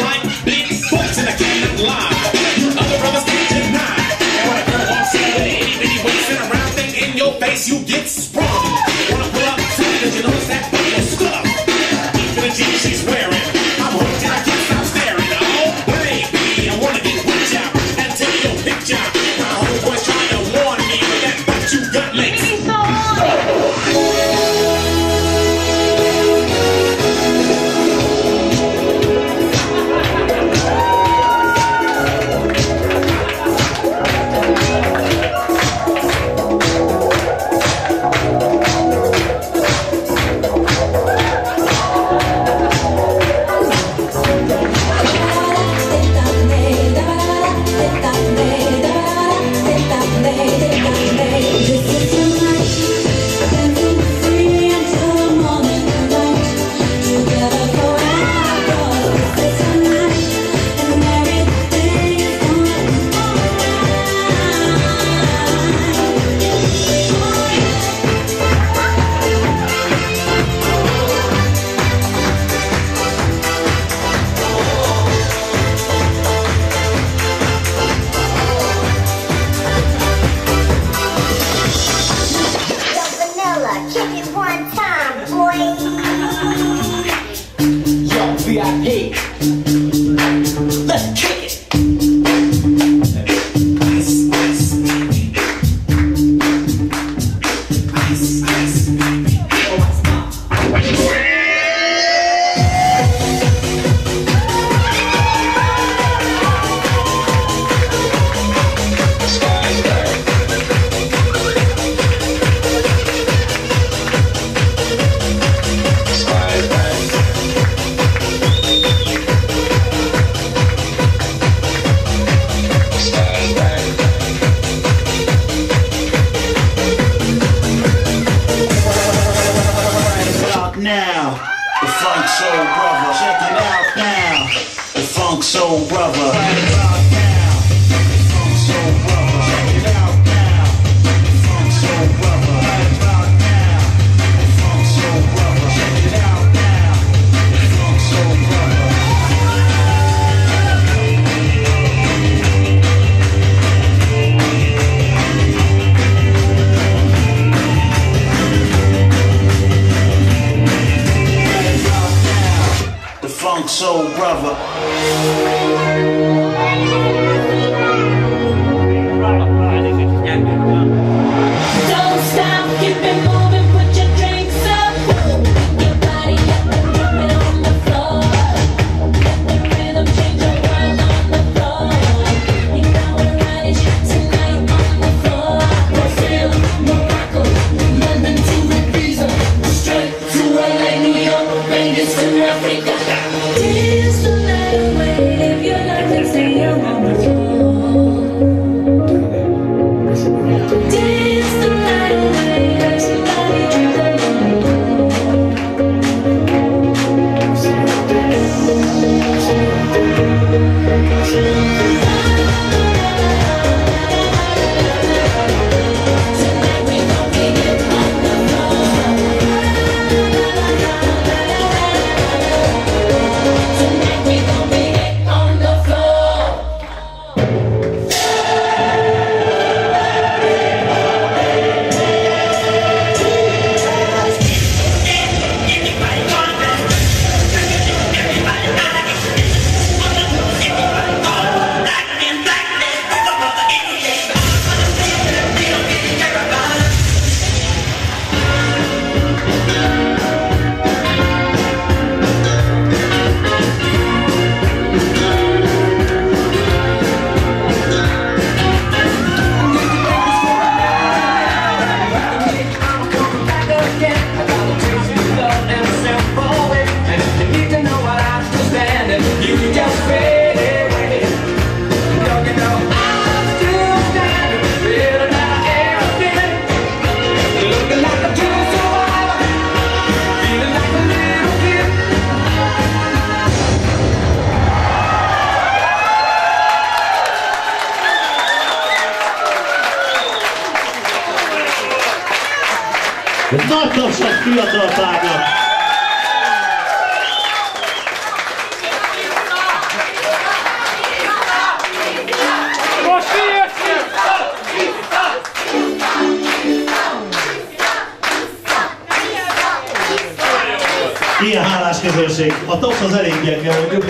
like in. You other brothers can't deny. And in your face, you get sprung. Wanna pull up tight, cause you notice that VIP now. The Funk Soul Brother. Check it out now. The Funk Soul Brother. funk soul brother. Nagy tapsot fiatal párnak! Most Ilyen hálás közönség. A taps az elég gyenge, mondjuk.